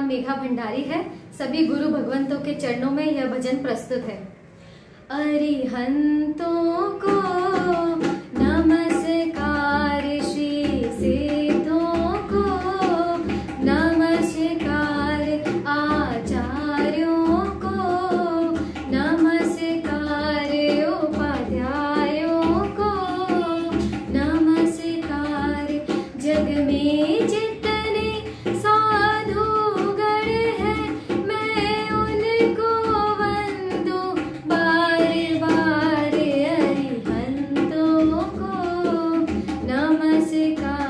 मेघा भंडारी है। सभी गुरु भगवंतों के चरणों में यह भजन प्रस्तुत है। अरिहंतों को नमस्कार, श्री सिद्धों नमस्कार।